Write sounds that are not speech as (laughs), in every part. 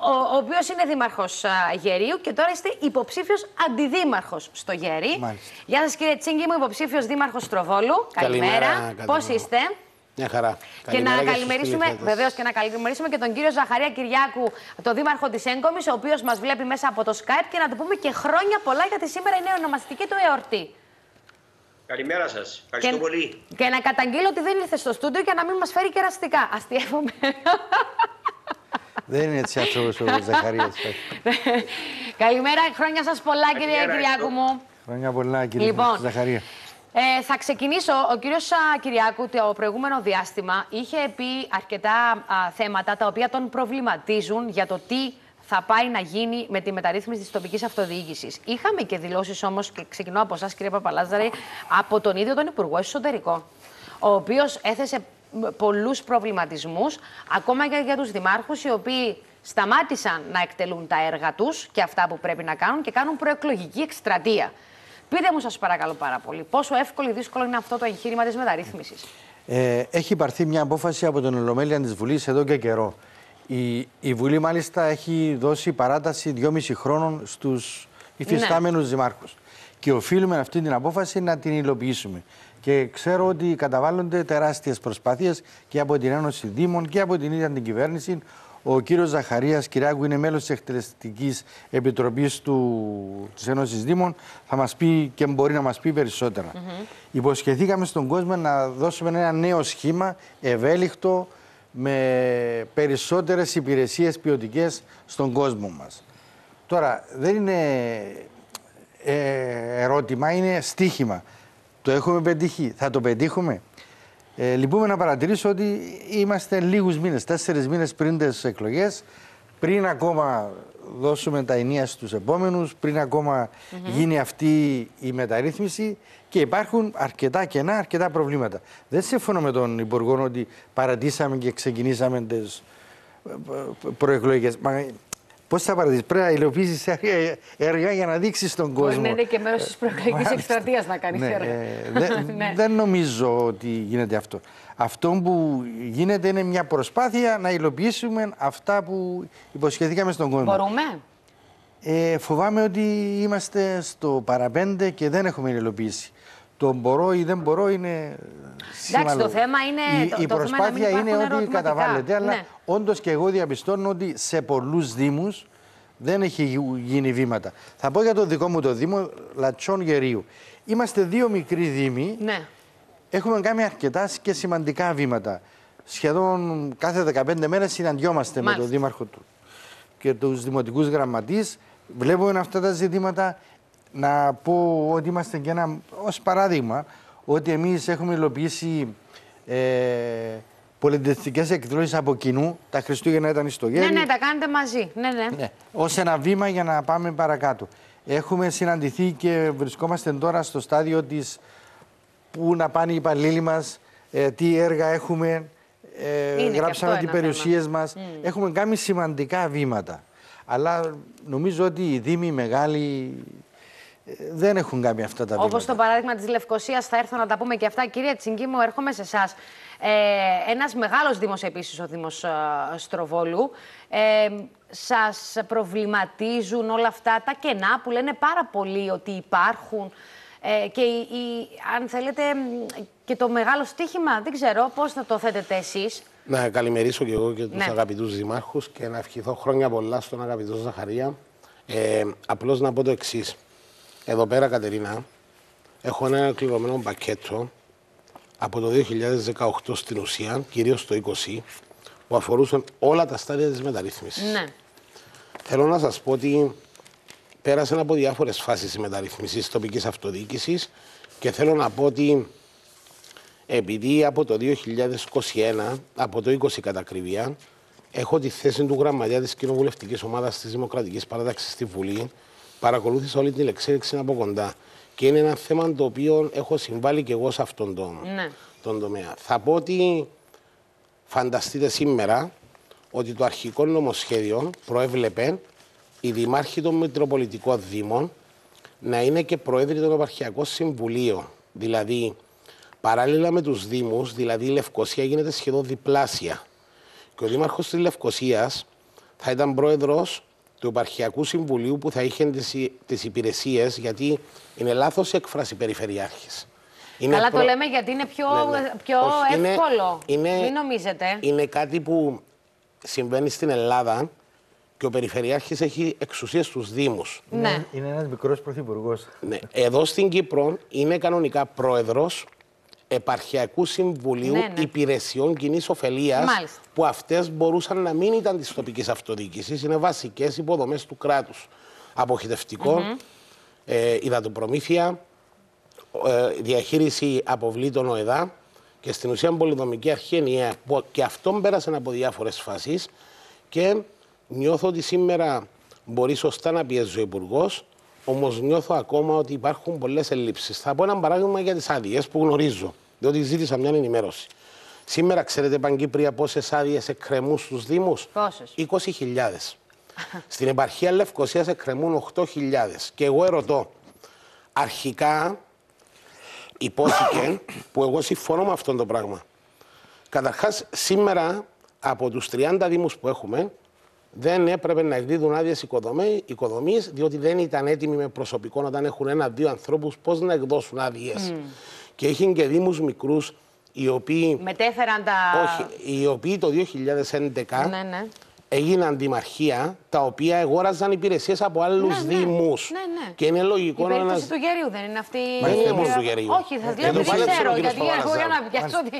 ο, ο οποίος είναι δήμαρχος Γερίου και τώρα είστε υποψήφιος αντιδήμαρχος στο Γέρι. Μάλιστα. Γεια σας, κύριε Τσίγκη, μου υποψήφιος δήμαρχος Στροβόλου. Καλημέρα, Καλημέρα. Πώς καλημέρα. είστε; Μια χαρά. Και να στους καλημερίσουμε, τηλεθεατές. βεβαίως και να καλημερίσουμε και τον κύριο Ζαχαρία Κυριάκου, τον δήμαρχο της Έγκομη, ο οποίος μας βλέπει μέσα από το Skype και να του πούμε και χρόνια πολλά γιατί σήμερα είναι η ονομαστική του εορτή. Καλημέρα σας. Ευχαριστώ Και, πολύ. και να καταγγείλω ότι δεν ήρθε στο στούντιο και να μην μας φέρει κεραστικά. Αστείευομαι. (laughs) Δεν είναι έτσι άνθρωπος ο (laughs) Ζαχαρίας. Καλημέρα, χρόνια σας πολλά, κύριε Καλημέρα, Κυριάκου ευχαριστώ. μου. Χρόνια πολλά, κύριε Λοιπόν, Ζαχαρία. Ε, θα ξεκινήσω. Ο κύριος α, Κυριάκου το προηγούμενο διάστημα είχε πει αρκετά α, θέματα τα οποία τον προβληματίζουν για το τι θα πάει να γίνει με τη μεταρρύθμιση της τοπικής αυτοδιοίκησης. Είχαμε και δηλώσεις όμως, και ξεκινώ από εσά, κύριε Παπαλάζαρη, από τον ίδιο τον Υπουργό Εσωτερικό, ο οποίος έθεσε μ, πολλούς προβληματισμούς, ακόμα και για τους δημάρχους, οι οποίοι σταμάτησαν να εκτελούν τα έργα τους και αυτά που πρέπει να κάνουν και κάνουν προεκλογική εκστρατεία. Πείτε μου, σας παρακαλώ πάρα πολύ, πόσο εύκολο ή δύσκολο είναι αυτό το εγχείρημα της μεταρρύθμισης; Ε, έχει πάρθει μια απόφαση από τον Ολομέλεια της Βουλής εδώ και καιρό. Η, η Βουλή μάλιστα έχει δώσει παράταση 2,5 χρόνων στους υφιστάμενους δημάρχους. Και οφείλουμε αυτή την απόφαση να την υλοποιήσουμε. Και ξέρω ότι καταβάλλονται τεράστιες προσπάθειες και από την Ένωση Δήμων και από την ίδια την κυβέρνηση. Ο κύριος Ζαχαρίας Κυριάκου είναι μέλος της Εκτελεστικής Επιτροπής του, της Ένωσης Δήμων. Θα μας πει και μπορεί να μας πει περισσότερα. Υποσχεθήκαμε στον κόσμο να δώσουμε ένα νέο σχήμα ευέλικτο με περισσότερες υπηρεσίες ποιοτικές στον κόσμο μας. Τώρα, δεν είναι ε, ερώτημα, είναι στίχημα. Το έχουμε πετύχει. Θα το πετύχουμε. Ε, λυπούμε να παρατηρήσω ότι είμαστε λίγους μήνες, τέσσερις μήνες πριν τις εκλογές, πριν ακόμα δώσουμε τα ενία στους επόμενους, πριν ακόμα γίνει αυτή η μεταρρύθμιση και υπάρχουν αρκετά κενά, αρκετά προβλήματα. Δεν συμφωνώ με τον Υπουργό ότι παρατήσαμε και ξεκινήσαμε τις προεκλογικές. Μα Πώς θα παρατήσει, πρέπει να υλοποιήσεις έργα για να δείξεις τον Μπορεί κόσμο. να είναι και μέρος της προεκλογικής μάλιστα. εκστρατείας να κάνει Ναι, έργα. ε, (laughs) δεν- Ναι. Δεν νομίζω ότι γίνεται αυτό. Αυτό που γίνεται είναι μια προσπάθεια να υλοποιήσουμε αυτά που υποσχεθήκαμε στον κόσμο. Μπορούμε; Ε, φοβάμαι ότι είμαστε στο παραπέντε και δεν έχουμε υλοποιήσει. Το μπορώ ή δεν μπορώ είναι σήμαλο. το θέμα είναι- Η, το- η το θέμα είναι να μην προσπάθεια είναι υπάρχουν ότι ερωτηματικά. καταβάλλεται. Αλλά Ναι. όντως και εγώ διαπιστώνω ότι σε πολλούς Δήμους δεν έχει γι- γίνει βήματα. Θα πω για το δικό μου το Δήμο, Λατσόν Γερίου. Είμαστε δύο μικροί Δήμοι. Ναι. Έχουμε κάνει αρκετά και σημαντικά βήματα. Σχεδόν κάθε 15 μέρες συναντιόμαστε με Μάλιστα. τον Δήμαρχο του και τους δημοτικούς γραμματείς. Βλέπουμε αυτά τα ζητήματα. Να πω ότι είμαστε και ένα, ως παράδειγμα, ότι εμείς έχουμε υλοποιήσει ε, πολιτιστικές εκδηλώσεις από κοινού. Τα Χριστούγεννα ήταν στο Γέρι. ναι, ναι, τα κάνετε μαζί. Ναι, ναι. Ναι, ως ένα βήμα για να πάμε παρακάτω. Έχουμε συναντηθεί και βρισκόμαστε τώρα στο στάδιο της πού να πάνε οι υπαλλήλοι μας, ε, τι έργα έχουμε, ε, Είναι και γράψαμε αυτό τις ένα περιουσίες μας. Έχουμε κάνει σημαντικά βήματα. Αλλά νομίζω ότι οι δήμοι μεγάλοι ε, δεν έχουν κάνει αυτά τα Όπως βήματα. το παράδειγμα της Λευκοσίας, θα έρθω να τα πούμε και αυτά. Κύριε Τσιγκή, μου έρχομαι σε εσάς. Ε, Ένας μεγάλος Δήμος επίσης, ο Δήμος Στροβόλου. Ε, Σας προβληματίζουν όλα αυτά τα κενά που λένε πάρα πολύ ότι υπάρχουν. Ε, και η, η- αν θέλετε μ, και το μεγάλο στίχημα, δεν ξέρω πώς θα το θέτετε εσείς; Να καλημερίσω και εγώ και τους Ναι. αγαπητούς δημάρχους και να ευχηθώ χρόνια πολλά στον αγαπητό Ζαχαρία. Ε, απλώς να πω το εξής. Εδώ πέρα, Κατερίνα, έχω ένα ολοκληρωμένο πακέτο από το 2018 στην ουσία, κυρίως το 20, που αφορούσαν όλα τα στάδια της μεταρρύθμισης. Ναι. Θέλω να σας πω ότι πέρασαν από διάφορες φάσεις η μεταρρύθμισης της τοπικής αυτοδιοίκησης και θέλω να πω ότι επειδή από το 2021, από το 20 κατά ακρίβεια, έχω τη θέση του γραμματέα της κοινοβουλευτικής ομάδας της Δημοκρατικής Παράταξης στη Βουλή, παρακολούθησα όλη την εξέλιξη από κοντά. Και είναι ένα θέμα το οποίο έχω συμβάλει και εγώ σε αυτόν τον, Ναι. τον τομέα. Θα πω ότι φανταστείτε σήμερα ότι το αρχικό νομοσχέδιο προέβλεπε οι δημάρχοι των Μητροπολιτικών Δήμων να είναι και πρόεδροι των επαρχιακών συμβουλίων. Δηλαδή, παράλληλα με τους Δήμους, δηλαδή η Λευκοσία γίνεται σχεδόν διπλάσια. Και ο Δήμαρχος της Λευκοσίας θα ήταν πρόεδρος του Επαρχιακού Συμβουλίου που θα είχε τις υπηρεσίες, γιατί είναι λάθος έκφραση περιφερειάρχης. Καλά το λέμε γιατί είναι πιο, ναι, ναι. πιο εύκολο. Είναι, Μην νομίζετε. Είναι κάτι που συμβαίνει στην Ελλάδα και ο Περιφερειάρχης έχει εξουσία στους Δήμους. Ναι. Είναι ένας μικρός πρωθυπουργός. Ναι. Εδώ στην Κύπρο είναι κανονικά πρόεδρος Επαρχιακού Συμβουλίου ναι, ναι. Υπηρεσιών Κοινής Ωφελίας, που αυτές μπορούσαν να μην ήταν της τοπικής αυτοδιοίκησης, είναι βασικές υποδομές του κράτους. Αποχητευτικό, mm -hmm. ε, υδατοπρομήθεια, ε, διαχείριση αποβλήτων ΟΕΔΑ και στην ουσία πολυδομική αρχή ενιαία. Και αυτό πέρασε από διάφορες φάσεις και νιώθω ότι σήμερα μπορεί σωστά να πιέζει ο Υπουργός, Όμως νιώθω ακόμα ότι υπάρχουν πολλές ελλείψεις. Θα πω ένα παράδειγμα για τις άδειες που γνωρίζω, διότι ζήτησα μια ενημέρωση. Σήμερα, ξέρετε, Παγκύπρια, πόσες άδειες εκκρεμούν στους Δήμους; Πόσες; 20.000. Στην επαρχία Λευκοσίας εκκρεμούν 8.000. Και εγώ ερωτώ, αρχικά υπόθηκε που εγώ συμφωνώ με αυτό το πράγμα. Καταρχάς, σήμερα από τους 30 Δήμους που έχουμε, δεν έπρεπε να εκδίδουν άδειες οικοδομή, διότι δεν ήταν έτοιμοι με προσωπικό όταν έχουν ένα-δύο ανθρώπους πώς να εκδώσουν άδειες. Mm. Και είχε και δήμους μικρούς οι οποίοι. Μετέφεραν τα. Όχι, οι οποίοι το 2011 ναι, ναι έγιναν δημαρχία τα οποία αγόραζαν υπηρεσίες από άλλους ναι, ναι. Δήμους. Ναι, ναι. Και είναι λογικό να. Η περίπτωση του Γερίου δεν είναι αυτή. Δεν είναι μόνο του Γερίου. Όχι, θα λέω ότι ξέρω. Γιατί εγώ για να πιάσω ότι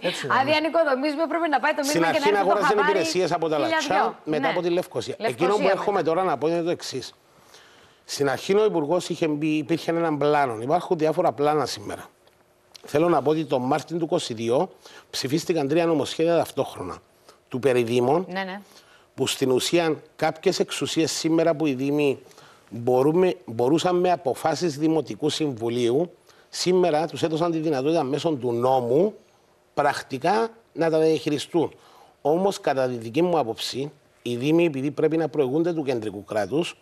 άδεια νοικοδομήσουμε πρέπει να πάει το μήνυμα και να Στην αρχή αγόραζαν υπηρεσίες από τα Λατσά μετά από τη Λευκοσία. Εκείνο που έρχομαι τώρα να πω είναι το εξής. Στην αρχή ο Υπουργός είχε μπει, υπήρχε έναν πλάνο. Υπάρχουν διάφορα πλάνα σήμερα. Θέλω να πω ότι τον Μάρτιν του 2022 ψηφίστηκαν τρία νομοσχέδια ταυτόχρονα. Του περιδήμων, ναι, ναι που στην ουσία κάποιες εξουσίες σήμερα που οι Δήμοι μπορούμε, μπορούσαν με αποφάσεις Δημοτικού Συμβουλίου σήμερα τους έδωσαν τη δυνατότητα μέσω του νόμου πρακτικά να τα διαχειριστούν. Όμως κατά τη δική μου άποψη οι Δήμοι επειδή πρέπει να προηγούνται του κεντρικού κράτους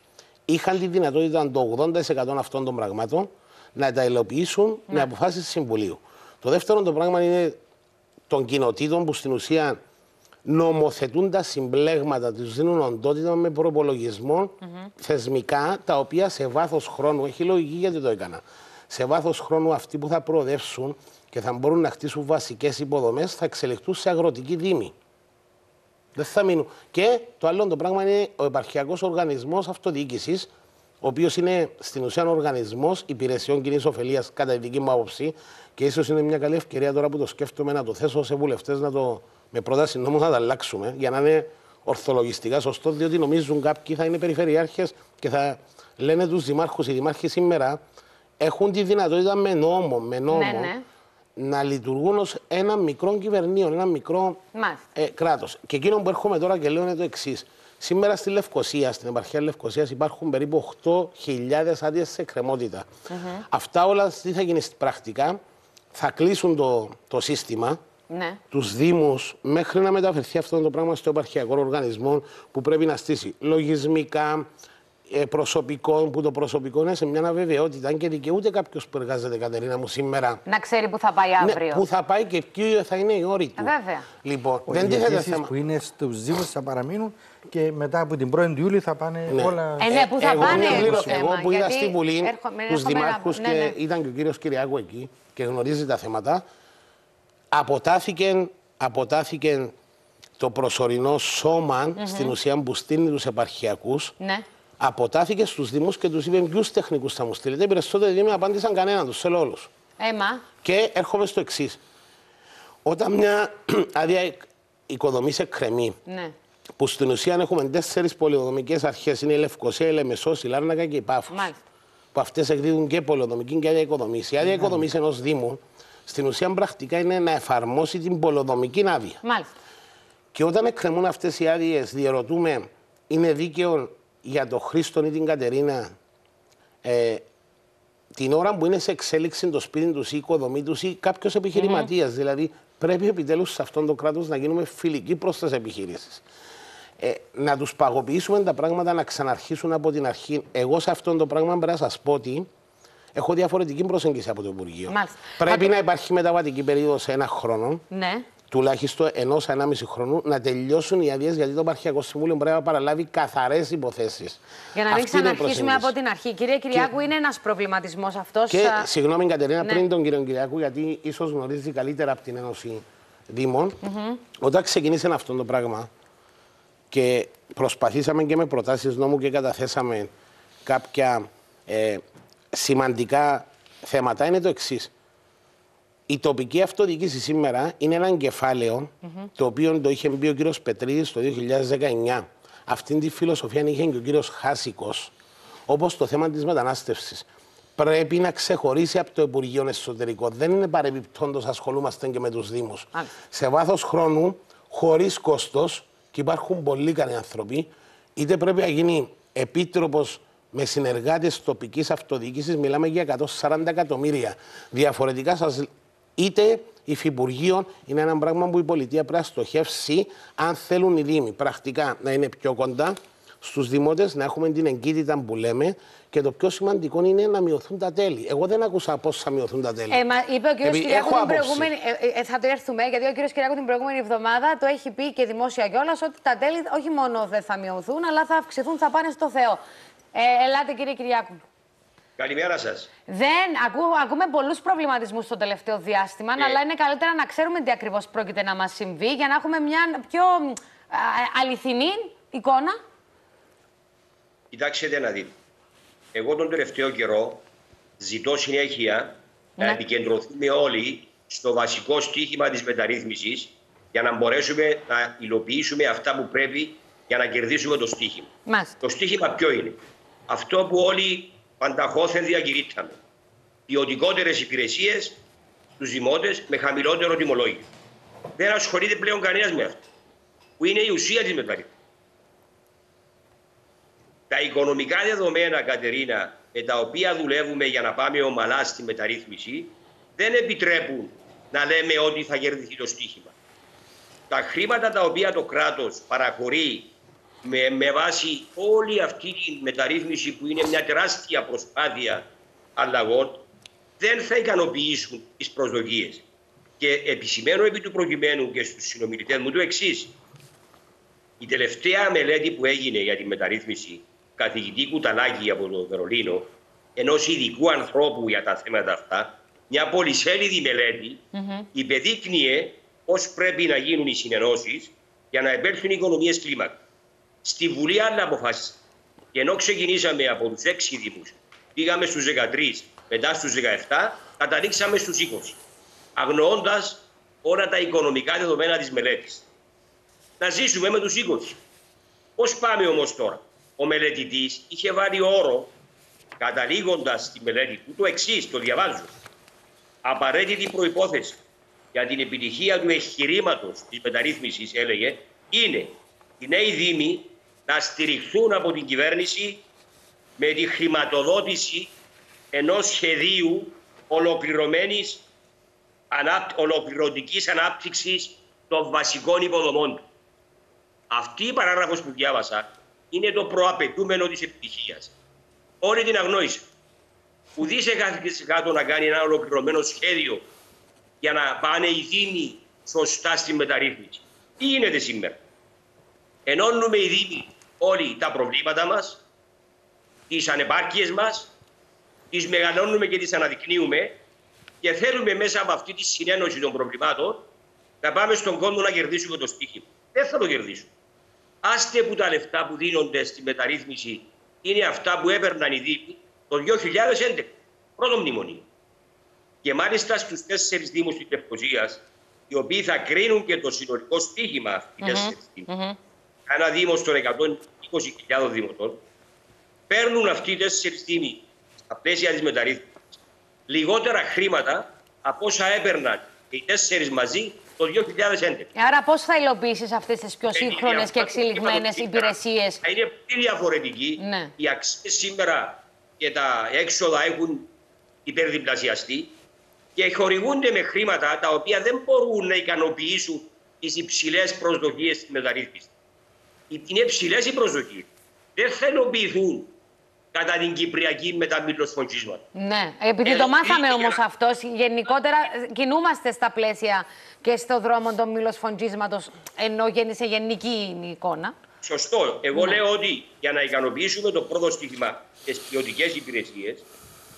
είχαν τη δυνατότητα το 80% αυτών των πραγμάτων να τα υλοποιήσουν ναι. με αποφάσεις Συμβουλίου. Το δεύτερο το πράγμα είναι των κοινοτήτων που στην ουσία νομοθετούν τα συμπλέγματα, τους δίνουν οντότητα με προπολογισμό θεσμικά, τα οποία σε βάθος χρόνου, έχει λογική γιατί το έκανα, σε βάθος χρόνου αυτοί που θα προοδεύσουν και θα μπορούν να χτίσουν βασικές υποδομές θα εξελιχθούν σε αγροτική δήμη. Δεν θα μείνουν. Και το άλλο το πράγμα είναι ο επαρχιακός οργανισμός αυτοδιοίκησης, ο οποίος είναι στην ουσία οργανισμός υπηρεσιών κοινής ωφελίας, κατά τη δική μου άποψη. Και ίσως είναι μια καλή ευκαιρία τώρα που το σκέφτομαι να το θέσω σε βουλευτές να το με πρόταση νόμου θα τα αλλάξουμε για να είναι ορθολογιστικά σωστό, διότι νομίζουν κάποιοι θα είναι περιφερειάρχες και θα λένε τους δημάρχους. Οι δημάρχοι σήμερα έχουν τη δυνατότητα με νόμο, με νόμο ναι, ναι. να λειτουργούν ως ένα μικρό κυβερνείο, ένα μικρό ε, κράτος. Και εκείνο που έρχομαι τώρα και λέω είναι το εξής. Σήμερα στη Λευκοσία, στην επαρχία Λευκοσίας, υπάρχουν περίπου 8.000 άδειες σε εκκρεμότητα. Mm -hmm. Αυτά όλα τι θα γίνει πρακτικά, θα κλείσουν το, το σύστημα ναι. τους Δήμους μέχρι να μεταφερθεί αυτό το πράγμα στο επαρχιακό οργανισμό που πρέπει να στήσει λογισμικά, ε, προσωπικό, που το προσωπικό είναι σε μια αβεβαιότητα. Αν και δικαιούται κάποιος που εργάζεται, Κατερίνα μου, σήμερα. Να ξέρει που θα πάει ναι, αύριο. Ναι, που θα πάει και ποιο θα είναι η όρη του. Βέβαια. Λοιπόν, Ο δεν τίθεται θέμα. που είναι στους Δήμους θα παραμείνουν και μετά από την 1η Ιούλη θα πάνε ναι. όλα. Ε, ναι, που θα εγώ, πάνε. Εγώ, εγώ που είδα στη Βουλή τους Δημάρχους και ναι, ήταν και ο κύριος Κυριάκου εκεί και γνωρίζει τα θέματα αποτάθηκε, αποτάθηκε το προσωρινό σώμα στην ουσία που στείλει τους επαρχιακούς. Ναι. Αποτάθηκε στους Δήμους και τους είπε ποιους τεχνικούς θα μου στείλετε. Οι περισσότεροι Δήμοι απάντησαν κανέναν, τους θέλω όλους. Έμα. Και έρχομαι στο εξής. Όταν μια (clears throat) άδεια οικοδομής εκκρεμεί, ναι. που στην ουσία έχουμε τέσσερις πολυοδομικέ αρχές, είναι η Λευκοσία, η Λεμεσός, η Λάρνακα και η Πάφος. Που αυτές εκδίδουν και πολυοδομική και άδεια οικοδομής. Η άδεια οικοδομής ενός Δήμου στην ουσία πρακτικά είναι να εφαρμόσει την πολυοδομική άδεια. Μάλιστα. Και όταν εκκρεμούν αυτές οι άδειες, διαρωτούμε, είναι δίκαιο για τον Χρήστον ή την Κατερίνα ε, την ώρα που είναι σε εξέλιξη το σπίτι τους ή η οικοδομή τους ή κάποιος επιχειρηματίας. Mm -hmm. Δηλαδή, πρέπει επιτέλους σε αυτόν τον κράτος να γίνουμε φιλικοί προς τις επιχειρήσεις. Ε, να τους παγωποιήσουμε τα πράγματα να ξαναρχίσουν από την αρχή. Εγώ σε αυτό το πράγμα πρέπει να σας πω ότι Έχω διαφορετική προσέγγιση από το Υπουργείο. Μάλιστα. Πρέπει να υπάρχει μεταβατική περίοδος σε ένα χρόνο. Ναι. τουλάχιστον ενός ενάμιση χρόνου να τελειώσουν οι άδειε γιατί το Παρχιακό Συμβούλιο πρέπει να παραλάβει καθαρές υποθέσεις. Για να μην ξαναρχίσουμε από την αρχή. Κύριε Κυριάκου, και... είναι ένας προβληματισμός αυτός. Και συγγνώμη, Κατερίνα, ναι. πριν τον κύριο Κυριάκου, γιατί ίσως γνωρίζει καλύτερα από την Ένωση Δήμων, mm -hmm. όταν ξεκίνησε αυτό το πράγμα και προσπαθήσαμε και με προτάσεις νόμου και καταθέσαμε κάποια ε, σημαντικά θέματα, είναι το εξής η τοπική αυτοδιοίκηση σήμερα είναι ένα κεφάλαιο το οποίο το είχε πει ο κύριος Πετρίδης το 2019. Αυτή τη φιλοσοφία είχε και ο κύριος Χάσικος, όπως το θέμα της μετανάστευσης. Πρέπει να ξεχωρίσει από το Υπουργείο Εσωτερικό. Δεν είναι παρεμπιπτόντως ασχολούμαστε και με τους Δήμους. Σε βάθος χρόνου, χωρίς κόστος, και υπάρχουν πολλοί καλοί άνθρωποι, είτε πρέπει να γίνει επίτροπος με συνεργάτες τοπικής αυτοδιοίκησης, μιλάμε για 140 εκατομμύρια. Διαφορετικά σας είτε υφυπουργείων είναι ένα πράγμα που η πολιτεία πρέπει να στοχεύσει αν θέλουν οι Δήμοι πρακτικά να είναι πιο κοντά στους δημότες, να έχουμε την εγκύτητα που λέμε και το πιο σημαντικό είναι να μειωθούν τα τέλη. Εγώ δεν άκουσα πώς θα μειωθούν τα τέλη. Ε, μα είπε ο κ. Κυριακού την προηγούμενη. Ε, ε, ε, θα το έρθουμε, γιατί ο κ. Κυριακού την προηγούμενη εβδομάδα το έχει πει και δημόσια κιόλας ότι τα τέλη όχι μόνο δεν θα μειωθούν, αλλά θα αυξηθούν, θα πάνε στο Θεό. Ε, ελάτε, κύριε Κυριακού. Καλημέρα σας. Δεν. Ακού, ακούμε πολλούς προβληματισμούς στο τελευταίο διάστημα, ε. αλλά είναι καλύτερα να ξέρουμε τι ακριβώς πρόκειται να μας συμβεί για να έχουμε μια πιο α, αληθινή εικόνα. Κοιτάξτε να δείτε. Εγώ τον τελευταίο καιρό ζητώ συνέχεια ναι. να επικεντρωθούμε όλοι στο βασικό στίχημα της μεταρρύθμισης για να μπορέσουμε να υλοποιήσουμε αυτά που πρέπει για να κερδίσουμε το στίχημα. Το στίχημα ποιο είναι; Αυτό που όλοι πανταχώθεν διακηρύτταμε. Ποιοτικότερε υπηρεσίες στου δημότες με χαμηλότερο τιμολόγιο. Δεν ασχολείται πλέον κανένας με αυτό. Που είναι η ουσία της μεταρρύθμισης. Τα οικονομικά δεδομένα, Κατερίνα, με τα οποία δουλεύουμε για να πάμε ομαλά στη μεταρρύθμιση, δεν επιτρέπουν να λέμε ότι θα κερδιθεί το στίχημα. Τα χρήματα τα οποία το κράτος παραχωρεί με, με βάση όλη αυτή τη μεταρρύθμιση που είναι μια τεράστια προσπάθεια αλλαγών δεν θα ικανοποιήσουν τις προσδοκίες. Και επισημαίνω επί του προκειμένου και στους συνομιλητές μου το εξής. Η τελευταία μελέτη που έγινε για τη μεταρρύθμιση καθηγητή Κουταλάκη από το Βερολίνο, ενός ειδικού ανθρώπου για τα θέματα αυτά, μια πολυσέλιδη μελέτη, mm -hmm. υπεδείκνυε πώς πρέπει να γίνουν οι συνενώσεις για να επέλθουν οι οικονομίες κλίμακας. Στη Βουλή άλλα αποφάσισα. Και ενώ ξεκινήσαμε από τους 6 Δήμου, πήγαμε στους 13, μετά στους 17, καταλήξαμε στους 20. Αγνοώντας όλα τα οικονομικά δεδομένα της μελέτης. Να ζήσουμε με τους 20. Πώς πάμε όμως τώρα; Ο μελετητής είχε βάλει όρο, καταλήγοντας στη μελέτη του, το εξής, το διαβάζω. Απαραίτητη προπόθεση για την επιτυχία του εγχειρήματος της μεταρρύθμισης, έλεγε, είναι οι νέοι Δήμοι να στηριχθούν από την κυβέρνηση με τη χρηματοδότηση ενός σχεδίου ολοκληρωμένης ολοκληρωτικής ανάπτυξης των βασικών υποδομών του. Αυτή η παράγραφος που διάβασα είναι το προαπαιτούμενο της επιτυχίας. Όλη την αγνόηση. Ουδής σε κάτω να κάνει ένα ολοκληρωμένο σχέδιο για να πάνε οι Δήμοι σωστά στη μεταρρύθμιση. Τι γίνεται σήμερα; Ενώνουμε οι Δήμοι όλοι τα προβλήματα μας, τις ανεπάρκειες μας, τις μεγαλώνουμε και τις αναδεικνύουμε και θέλουμε μέσα από αυτή τη συνένωση των προβλημάτων να πάμε στον κόσμο να κερδίσουμε το στίχημα. Δεν θα το κερδίσουμε. Άστε που τα λεφτά που δίνονται στη μεταρρύθμιση είναι αυτά που έπαιρναν οι Δήμοι το 2011, πρώτο μνημονίο. Και μάλιστα στους τέσσερις Δήμους της Λευκοσίας, οι οποίοι θα κρίνουν και το συνολικό στίχημα αυτοί οι mm ένα δήμο των 120.000 δημοτών, παίρνουν αυτοί οι τέσσερις δήμοι στα πλαίσια της μεταρρύθμισης λιγότερα χρήματα από όσα έπαιρναν οι τέσσερις μαζί το 2011. Άρα, πώς θα υλοποιήσεις αυτές τις πιο σύγχρονες και εξελιγμένες υπηρεσίες; Θα είναι πολύ διαφορετική. Ναι. Οι αξίες σήμερα και τα έξοδα έχουν υπερδιπλασιαστεί και χορηγούνται με χρήματα τα οποία δεν μπορούν να ικανοποιήσουν τις υψηλές προσδοκίες της μεταρρύθμισης είναι ψηλέ οι προσδοκίε. Δεν θα ενοποιηθούν κατά την Κυπριακή μεταμιλοσφοντζίσματα. Ναι, επειδή Ε, το μάθαμε είναι- όμως αυτό, γενικότερα ε, κινούμαστε στα πλαίσια και στο δρόμο των μιλοσφοντζίσματος, ενώ γεν- σε γενική είναι η εικόνα. Σωστό. Εγώ Ναι. λέω ότι για να ικανοποιήσουμε το πρώτο στοίχημα και τι ποιοτικέ υπηρεσίε,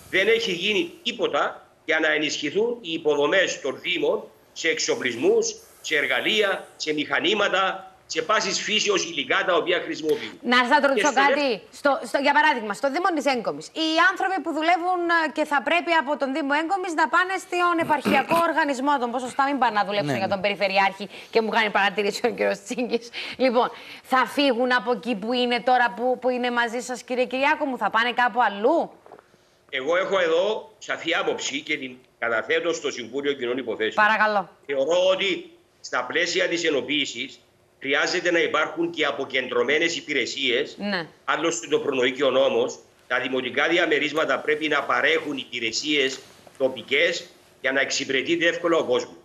δεν έχει γίνει τίποτα για να ενισχυθούν οι υποδομέ των Δήμων σε εξοπλισμού, σε εργαλεία, σε μηχανήματα, σε πάση φύσεως υλικά τα οποία χρησιμοποιούν. Να σας ρωτήσω Και στο κάτι. Στο, στο, για παράδειγμα, στο Δήμο της Έγκομης, οι άνθρωποι που δουλεύουν ε, και θα πρέπει από τον Δήμο Έγκομης να πάνε στον επαρχιακό (coughs) οργανισμό, τον ποσοστά μην πάνε να δουλέψουν Ναι, για ναι. τον Περιφερειάρχη και μου κάνει παρατήρηση ο κ. Τσίγκης. Λοιπόν, θα φύγουν από εκεί που είναι τώρα που, που είναι μαζί σας, κύριε Κυριάκο μου, θα πάνε κάπου αλλού; Εγώ έχω εδώ σαφή άποψη και την καταθέτω στο Συμβούλιο Κοινών Υποθέσεων. Παρακαλώ. Θεωρώ ότι στα πλαίσια της ενοποίησης χρειάζεται να υπάρχουν και αποκεντρωμένες υπηρεσίες. Ναι. Άλλωστε το προνοεί ο νόμος. Τα δημοτικά διαμερίσματα πρέπει να παρέχουν υπηρεσίες τοπικές για να εξυπηρετείται εύκολα ο κόσμος.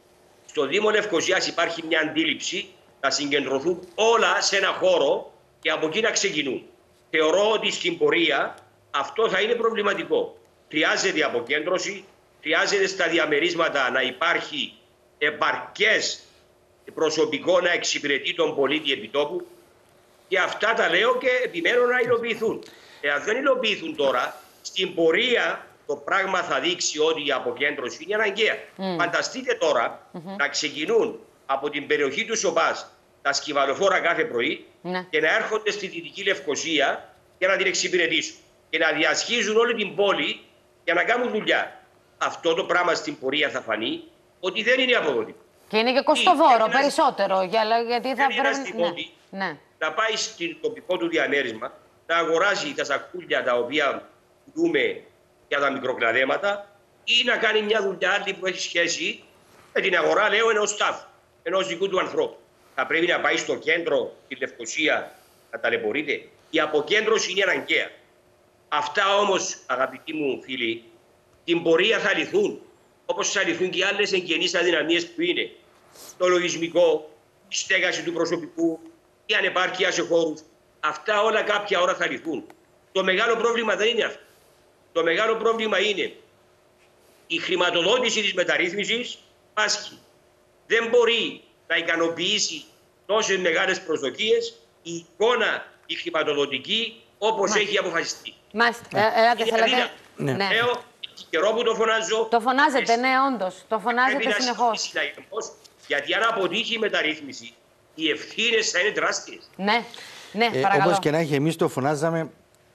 Στο Δήμο Λευκοσιάς υπάρχει μια αντίληψη να συγκεντρωθούν όλα σε ένα χώρο και από εκεί να ξεκινούν. Θεωρώ ότι στην πορεία αυτό θα είναι προβληματικό. Χρειάζεται αποκέντρωση, χρειάζεται στα διαμερίσματα να υπάρχει επαρκές προσωπικό να εξυπηρετεί τον πολίτη επιτόπου και αυτά τα λέω και επιμένω να υλοποιηθούν. Εάν δεν υλοποιηθούν τώρα, στην πορεία το πράγμα θα δείξει ότι η αποκέντρωση είναι αναγκαία. Φανταστείτε τώρα να ξεκινούν από την περιοχή του Σοπάς τα σκυβαλοφόρα κάθε πρωί Ναι. και να έρχονται στη Δυτική Λευκοσία για να την εξυπηρετήσουν και να διασχίζουν όλη την πόλη για να κάνουν δουλειά. Αυτό το πράγμα στην πορεία θα φανεί ότι δεν είναι αποδοτικό. Και είναι και κοστοβόρο Ένας- περισσότερο, για, γιατί θα Θέλει ένας πρέπει... δημότη Ναι. ναι. να πάει στο τοπικό του διαμέρισμα, να αγοράζει τα σακούλια τα οποία δούμε για τα μικροκλαδέματα ή να κάνει μια δουλειά άλλη που έχει σχέση με την αγορά, λέω, ενός staff, ενός δικού του ανθρώπου. Θα πρέπει να πάει στο κέντρο, τη Λευκοσία, να ταλαιπωρείται. Η αποκέντρωση είναι αναγκαία. Αυτά όμως, αγαπητοί μου φίλοι, την πορεία θα λυθούν. Όπως θα λυθούν και οι άλλες εγγενείς αδυναμίες που είναι. Το λογισμικό, η στέγαση του προσωπικού, η ανεπάρκεια σε χώρους. Αυτά όλα κάποια ώρα θα λυθούν. Το μεγάλο πρόβλημα δεν είναι αυτό. Το μεγάλο πρόβλημα είναι η χρηματοδότηση της μεταρρύθμισης πάσχει. Δεν μπορεί να ικανοποιήσει τόσες μεγάλες προσδοκίες η εικόνα η χρηματοδοτική όπως έχει αποφασιστεί. Μάλιστα. Ε, ελάτε, Είναι θέλετε. αδύνατο. Ναι. Ναι. Λέω, έχει καιρό που το φωνάζω. Το φωνάζετε, Εσύ. ναι, όντως. Το φωνάζετε Πρέπει να συνεχώς. συνεχίσεις να είναι πώς, Γιατί αν αποτύχει η μεταρρύθμιση, οι ευθύνες θα είναι τεράστιες. Ναι, ναι, Ε, παρακαλώ. Όπω και να έχει, εμείς το φωνάζαμε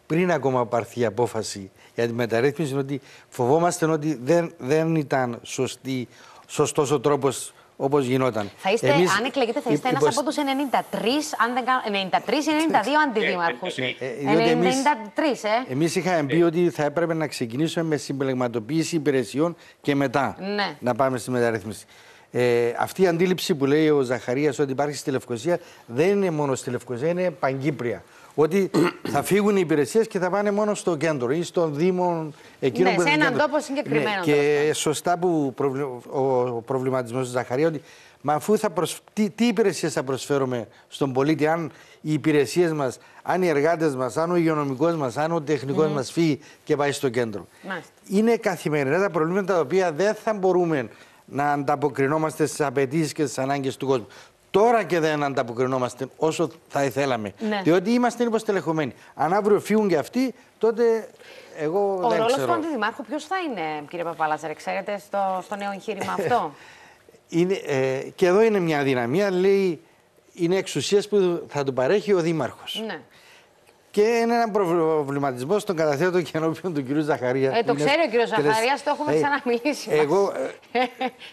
πριν ακόμα πάρθει η απόφαση για τη μεταρρύθμιση, ότι φοβόμαστε ότι δεν, δεν ήταν σωστή, σωστός ο τρόπος όπως γινόταν. Θα είστε, Εμείς αν εκλεγείτε, θα είστε υπο- ένα από τους 93, αν δεν κάνω, 93 ή 92 αντιδήμαρχους. Ε, ε, διότι εμείς- 93, ε. Εμείς είχαμε πει ότι θα έπρεπε να ξεκινήσουμε με συμπλεγματοποίηση υπηρεσιών και μετά Ναι. να πάμε στη μεταρρύθμιση. Ε, αυτή η αντίληψη που λέει ο Ζαχαρίας ότι υπάρχει στη Λευκοσία δεν είναι μόνο στη Λευκοσία, είναι παγκύπρια. Ότι θα φύγουν οι υπηρεσίες και θα πάνε μόνο στο κέντρο ή στον Δήμο εκείνο Ναι, που σε είναι έναν κέντρο. τόπο συγκεκριμένο, Ναι, τέλος και σωστά που προβλη... ο προβληματισμός του Ζαχαρία ότι μα αφού θα προσ... τι, τι υπηρεσίες θα προσφέρουμε στον πολίτη, αν οι υπηρεσίες μας, αν οι εργάτες μας, αν ο υγειονομικός μας, αν ο τεχνικός μας φύγει και πάει στο κέντρο. Μάλιστα. Είναι καθημερινά τα προβλήματα τα οποία δεν θα μπορούμε να ανταποκρινόμαστε στις απαιτήσεις και στις ανάγκες του κόσμου. Τώρα και δεν ανταποκρινόμαστε όσο θα ήθελαμε. Ναι. Διότι είμαστε υποστελεχωμένοι. Αν αύριο φύγουν και αυτοί, τότε εγώ Ο δεν ρόλος ξέρω. του Αντιδημάρχου ποιος θα είναι, κύριε Παπαλάτσαρε, ξέρετε, στο, στο νέο εγχείρημα αυτό; Είναι, ε, και εδώ είναι μια αδυναμία, λέει, είναι εξουσίες που θα του παρέχει ο Δήμαρχος. ναι. Και είναι ένα προβληματισμό στον καταθέτω και ενώπιον του κ. Ζαχαρία. Ε, το Είναι ξέρει ο κύριος τελεσ- Ζαχαρίας, το έχουμε Ε, ξαναμιλήσει μας. Εγώ, ε, (laughs)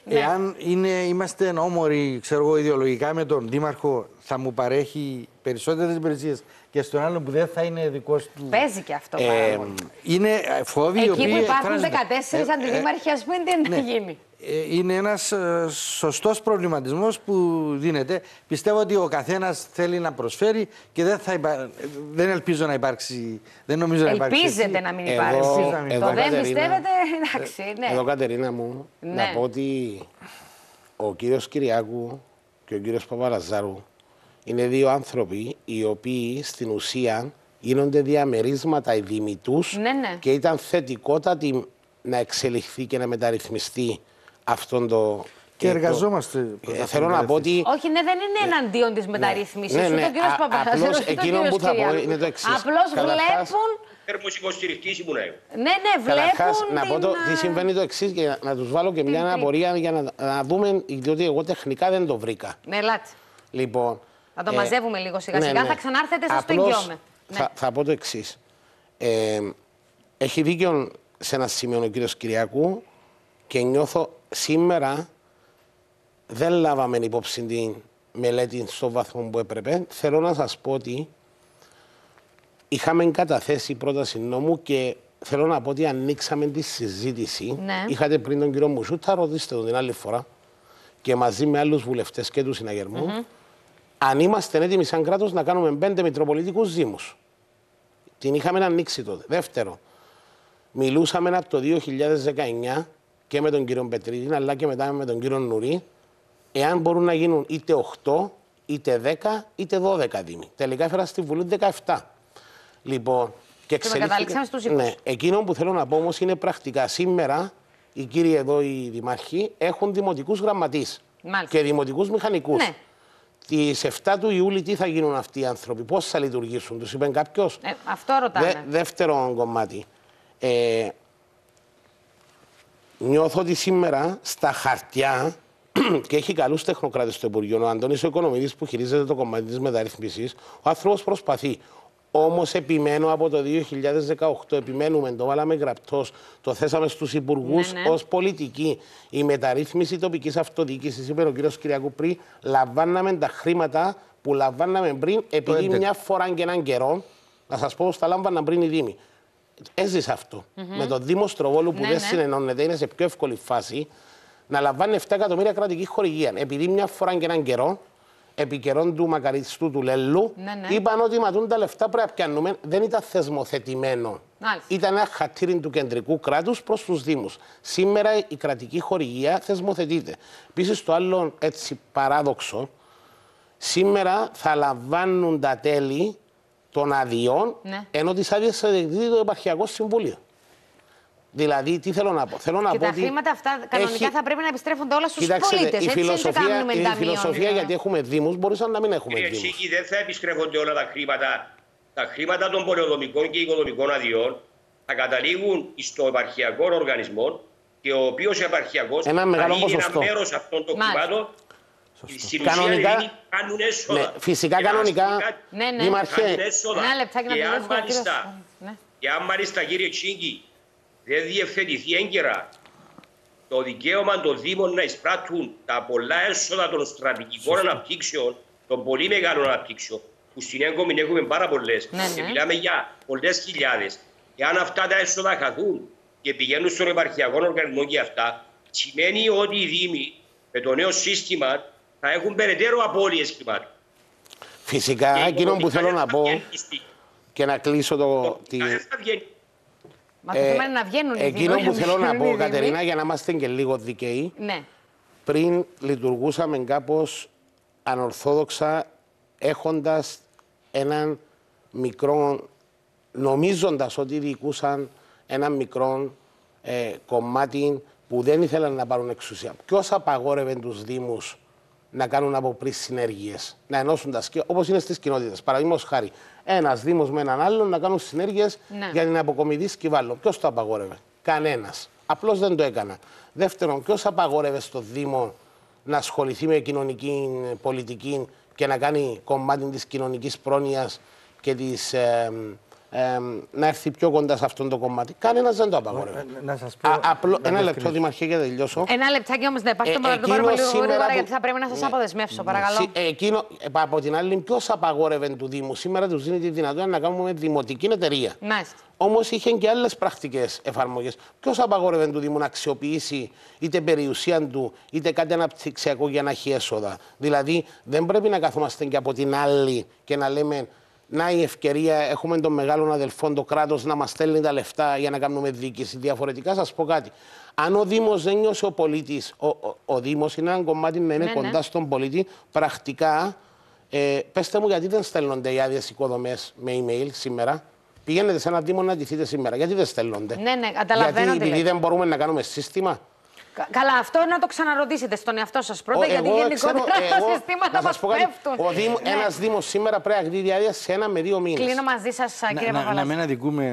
Ναι. εάν είναι, είμαστε όμοροι, ξέρω εγώ, ιδεολογικά με τον Δήμαρχο, θα μου παρέχει περισσότερες υπηρεσίες και στον άλλον που δεν θα είναι δικός του. Παίζει και αυτό πάρα Ε, πολύ. είναι φόβοι οι Εκεί οποίοι που υπάρχουν εκφράζονται. 14 Ε, ε, αντιδήμαρχοι, ας πούμε, τι είναι να ναι. γίνει. Ε, Είναι ένας ε, σωστός προβληματισμός που δίνεται. Πιστεύω ότι ο καθένας θέλει να προσφέρει και δεν, θα υπά... δεν ελπίζω να υπάρξει. Δεν νομίζω να υπάρξει. Ελπίζετε έτσι. να μην Εγώ- υπάρξει. εδώ, Το δεν Κατερίνα, πιστεύετε, εντάξει, ναι. Εδώ, Κατερίνα μου, Ναι. να πω ότι ο κύριος Κυριάκου και ο κύριος Παπαλαζάρου είναι δύο άνθρωποι οι οποίοι στην ουσία γίνονται διαμερίσματα ειδημητούς Ναι, ναι. και ήταν θετικότατη να εξελιχθεί και να μεταρρυθμιστεί αυτόν το. Και ε, το- εργαζόμαστε. ε, προς αυτήν θέλω την να πω κατεύθυνση. ότι Όχι, ναι, δεν είναι εναντίον της μεταρρύθμισης. Ναι, Ούτε ναι. ο κύριος Α- Παπαδόπουλο. απλώς εκείνο που θα πω είναι το εξής. Απλώς Καταρχάς, βλέπουν. Θέρμος υποστηρικτής ήμουν εγώ. Ναι, ναι, Καταρχάς, βλέπουν. να πω το, την, τι α, συμβαίνει το εξής και να, να τους βάλω και μια την- απορία για να, να δούμε, διότι εγώ τεχνικά δεν το βρήκα. Ναι, ελάτε. Λοιπόν. Θα το ε, μαζεύουμε λίγο σιγά σιγά. Θα ξανάρθετε, σας το Απλώς εγγυώμαι. Ναι. Θα, θα πω το εξής. Ε, έχει δίκιο σε ένα σημείο ο κύριος Κυριακού και νιώθω σήμερα δεν λάβαμε υπόψη την μελέτη στο βαθμό που έπρεπε. Θέλω να σας πω ότι είχαμε καταθέσει πρόταση νόμου και θέλω να πω ότι ανοίξαμε τη συζήτηση. Ναι. Είχατε πριν τον κύριο Μουσούτα, ρωτήστε τον την άλλη φορά και μαζί με άλλους βουλευτές και τους συναγερμού αν είμαστε έτοιμοι σαν κράτος να κάνουμε πέντε μητροπολιτικούς δήμους. Την είχαμε ανοίξει τότε. Δεύτερο, μιλούσαμε από το 2019 και με τον κύριο Πετρίδη, αλλά και μετά με τον κύριο Νουρί, εάν μπορούν να γίνουν είτε 8, είτε 10, είτε 12 δήμοι. Τελικά έφερα στη Βουλή 17. Λοιπόν, και εξελίχθηκε- καταλήξαμε στους 20. Ναι, εκείνο που θέλω να πω όμως είναι πρακτικά. Σήμερα οι κύριοι εδώ, οι δημάρχοι, έχουν δημοτικούς γραμματείς Μάλιστα. και δημοτικούς μηχανικούς. Ναι. Τις 7 του Ιούλη τι θα γίνουν αυτοί οι άνθρωποι, πώς θα λειτουργήσουν, τους είπε κάποιος; Ε, αυτό ρωτάνε. δεύτερο κομμάτι. Ε, νιώθω ότι σήμερα στα χαρτιά (clears throat) και έχει καλούς τεχνοκράτες στο Υπουργείο. Ο Αντώνης ο Οικονομίδης που χειρίζεται το κομμάτι της μεταρρύθμισης, ο άνθρωπος προσπαθεί. Όμως επιμένω από το 2018, επιμένουμε, το βάλαμε γραπτός, το θέσαμε στους υπουργούς Ναι, ναι. ως πολιτική. Η μεταρρύθμιση τοπικής αυτοδιοίκησης, είπε ο κ. Κυριακού πριν, λαμβάναμε τα χρήματα που λαμβάναμε πριν, επειδή 11. μια φορά και έναν καιρό, να σας πω πώ τα λάμβαναν πριν οι Δήμοι. Έζησα αυτό. Με τον Δήμο Στροβόλου που Ναι, δεν ναι. συνενώνεται, είναι σε πιο εύκολη φάση, να λαμβάνει 7 εκατομμύρια κρατική χορηγία. Επειδή μια φορά και έναν καιρό, επί καιρών του μακαριστού του Λέλου, Ναι, ναι. είπαν ότι ματούν τα λεφτά πρέπει να πιάνουμε. Δεν ήταν θεσμοθετημένο. Μάλιστα. Ήταν ένα χατήρι του κεντρικού κράτους προς τους Δήμους. Σήμερα η κρατική χορηγία θεσμοθετείται. Επίσης, το άλλο έτσι παράδοξο, σήμερα θα λαμβάνουν τα τέλη των αδειών, Ναι. ενώ τι άδειε θα διεκδίδει το Επαρχιακό Συμβούλιο. Δηλαδή, τι θέλω να πω. Θέλω να Και πω τα ότι χρήματα αυτά κανονικά έχει- θα πρέπει να επιστρέφονται όλα στους Κοιτάξτε, πολίτες. η Έτσι δεν φιλοσοφία, κάνουμε η ταμείων. φιλοσοφία γιατί έχουμε Δήμους, μπορούσαν να μην έχουμε Κύριε Δήμους. Τσίκη, δεν θα επιστρέφονται όλα τα χρήματα. Τα χρήματα των πολεοδομικών και οικονομικών αδειών θα καταλήγουν στο επαρχιακό οργανισμό και ο οποίος επαρχιακός Ένα μεγάλο θα γίνει ποσοστό. ένα μέρος αυτών των Μάλιστα. χρημάτων. Στην ουσία Κανονικά- δηλαδή κάνουν έσοδα. Ναι, φυσικά Και κανονικά, αστικά Ναι, ναι. Δήμαρχε, κάνουν έσοδα. Ένα λεπτάκι να Και αν τελειώσει ο κύριος. μάλιστα Ναι. Και αν μάλιστα κύριε Τσίγκη δεν διευθετηθεί έγκαιρα το δικαίωμα των Δήμων να εισπράττουν τα πολλά έσοδα των στρατηγικών αναπτύξεων, των πολύ μεγάλων αναπτύξεων, που στην έγκομη έχουμε πάρα πολλές, Ναι, και ναι. μιλάμε για πολλές χιλιάδες. Εάν αυτά τα έσοδα χαθούν και πηγαίνουν στον επαρχιακό οργανισμό και αυτά, σημαίνει ότι οι Δήμοι με το νέο σύστημα θα έχουν περαιτέρω απώλειες χρημάτων. φυσικά, Και εκείνο που οικονομικά θέλω δεν να θα πω βγαίνει στη- και να κλείσω το. τη- οικονομικά δεν θα βγαίνει. Μα το θέμα είναι να βγαίνουν οι Ε, εκείνο Δήμοι, που θέλω να βγαίνουν οι πω, Δήμοι. Κατερίνα, για να είμαστε και λίγο δικαίοι, Ναι. πριν λειτουργούσαμε κάπως ανορθόδοξα έχοντας έναν μικρό, νομίζοντας ότι διοικούσαν ένα μικρό ε, κομμάτι που δεν ήθελαν να πάρουν εξουσία. Ποιος απαγόρευε τους Δήμους να κάνουν από πριν συνέργειες, να ενώσουν τα σκία, όπως είναι στις κοινότητες. Παραδείγματος χάρη, ένας Δήμος με έναν άλλον να κάνουν συνέργειες Ναι. για την αποκομιδή σκυβάλων. Ποιος το απαγόρευε, Κανένας. Απλώς δεν το έκανα. Δεύτερον, ποιος απαγόρευε στο Δήμο να ασχοληθεί με κοινωνική πολιτική και να κάνει κομμάτι της κοινωνικής πρόνοιας και της, ε, ε, να έρθει πιο κοντά σε αυτό το κομμάτι. Κανένας δεν το απαγόρευε. Ε, να σας πω- Α, απλό- να ένα λεπτό, διευκρινίσω. Δημαρχέ, για να τελειώσω. Ένα λεπτάκι όμως να υπάρχει Ε, το παρακαλώ πάρα εκείνο πολύ σήμερα γρήγορα, που- γιατί θα πρέπει να σας Ναι. αποδεσμεύσω, παρακαλώ. Συ- εκείνο, ε, από την άλλη, ποιος απαγόρευε του Δήμου; Σήμερα τους δίνει τη δυνατότητα να κάνουμε δημοτική εταιρεία. Μάλιστα. Όμως είχε και άλλες πρακτικές εφαρμογές. Ποιος απαγόρευε του Δήμου να αξιοποιήσει είτε περιουσία του είτε κάτι αναπτυξιακό για να έχει έσοδα; Δηλαδή, δεν πρέπει να καθόμαστε και από την άλλη και να λέμε να η ευκαιρία, έχουμε τον μεγάλο αδελφό, το κράτος να μας στέλνει τα λεφτά για να κάνουμε διοίκηση. Διαφορετικά, σας πω κάτι. Αν ο Δήμος δεν νιώσει ο πολίτης, ο, ο, ο Δήμος είναι ένα κομμάτι να είναι Ναι, ναι. κοντά στον πολίτη, πρακτικά Ε, πέστε μου γιατί δεν στέλνονται οι άδειες οικοδομές με email σήμερα. Πηγαίνετε σε ένα Δήμο να ντυθείτε σήμερα. Γιατί δεν στέλνονται; Ναι, ναι, καταλαβαίνω Γιατί τι επειδή λέτε. δεν μπορούμε να κάνουμε σύστημα. Κα- Καλά, αυτό να το ξαναρωτήσετε στον εαυτό σας πρώτα, Ο- γιατί εγώ γενικότερα ξέρω, τα εγώ- συστήματα να μας σας πω κάτι, πέφτουν. Ο Δήμο, Ναι. Ένας Δήμος σήμερα πρέπει να κλείσει άδεια σε ένα με δύο μήνες. Κλείνω μαζί σας, κύριε να, να, να Παπαλάση. μην αδικούμε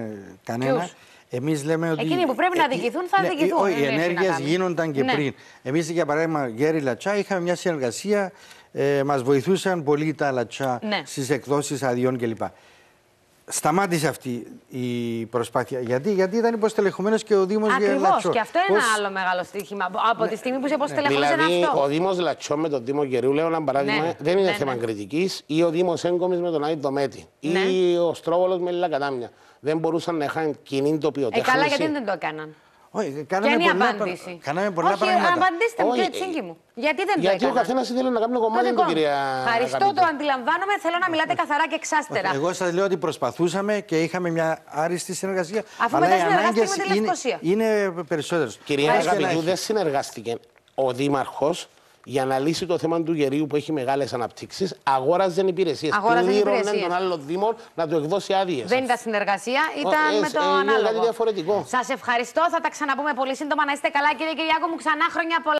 κανένα. Ποιους; Εμείς λέμε ότι. Εκείνοι που πρέπει να ε, αδικηθούν, θα ναι, αδικηθούν. Όχι, Δεν οι έχει να ενέργειες κάνει. γίνονταν και Ναι. πριν. Εμείς, για παράδειγμα, Γέρι Λατσά, είχαμε μια συνεργασία. Ε, Μας βοηθούσαν πολύ τα λατσά Ναι. στις εκδόσεις αδειών κλπ. Σταμάτησε αυτή η προσπάθεια. Γιατί, γιατί ήταν υποστελεχωμένος και ο Δήμος Ακριβώς. Λατσό. Και αυτό είναι Πώς- ένα άλλο μεγάλο στοίχημα. Από τη στιγμή που σε υποστελεχώνησε Δηλαδή, αυτό. ο Δήμος Λατσό με τον Δήμο Γερίου, λέω ένα παράδειγμα, Ναι, δεν είναι ναι, θέμα ναι. κριτικής, ή ο Δήμος Έγκομης με τον Άι Δομέτη, Ναι. ή ο Στρόβολος με Λακατάμια. Δεν μπορούσαν να είχαν κοινή Ε, τοπιοτέχνηση. καλά, γιατί δεν το έκαναν. Όχι, Ποια κάναμε είναι η πολλά, απάντηση; πρα- κάναμε πολλά Όχι, πράγματα. απαντήστε μου, Όχι, κύριε Τσίγκη μου. Γιατί δεν το Γιατί ο έκαναν. καθένας ήθελε να κάνει Το κομμάτι δικό του, μου. κυρία. Ευχαριστώ, αγαπητέ. το αντιλαμβάνομαι. Θέλω να μιλάτε καθαρά και εξάστερα. Εγώ σας λέω ότι προσπαθούσαμε και είχαμε μια άριστη συνεργασία. Αφού αλλά μετά οι συνεργάστηκε ανάγκες με τη είναι, Λευκοσία. είναι περισσότερες. Κυρία Αγαπητού, δεν συνεργάστηκε ο Δήμαρχος για να λύσει το θέμα του γερίου που έχει μεγάλες αναπτύξεις. Αγόραζε υπηρεσίες. Αγόραζε Πλήρωνε υπηρεσίες. τον άλλο Δήμο να του εκδώσει άδειες. Δεν ήταν συνεργασία, ήταν ε, με το ε, είναι ανάλογο. κάτι διαφορετικό. Σας ευχαριστώ. Θα τα ξαναπούμε πολύ σύντομα. Να είστε καλά, κύριε Κυριάκο μου. Ξανά χρόνια πολλά.